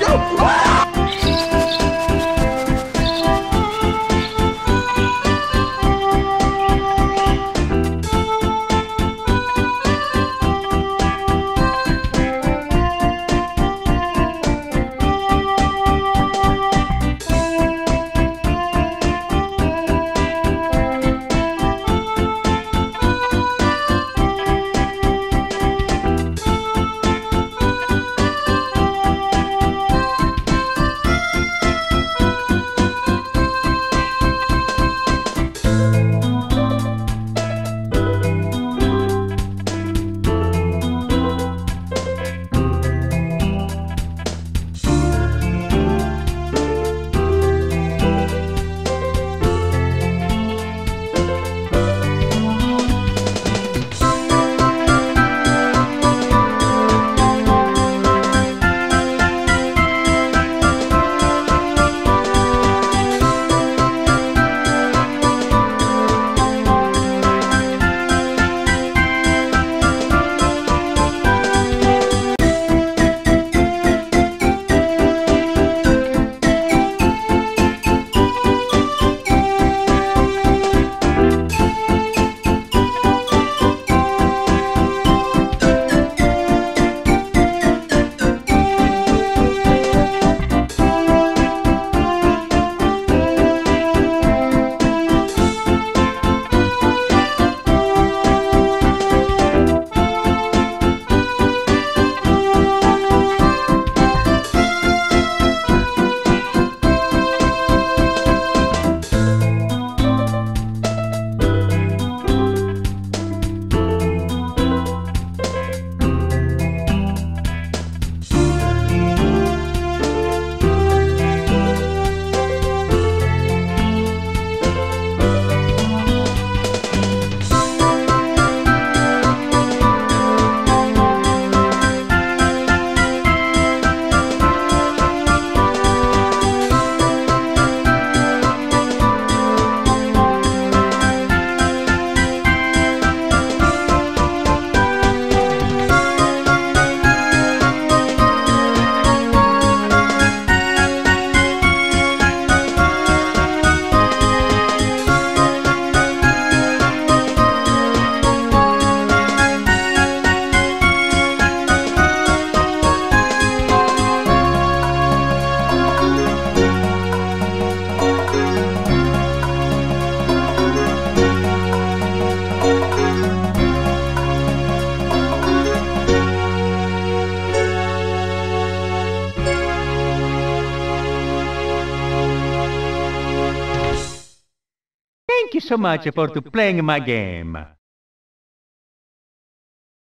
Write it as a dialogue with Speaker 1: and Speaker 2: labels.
Speaker 1: Yo! Ah! Thank you so much for playing my game.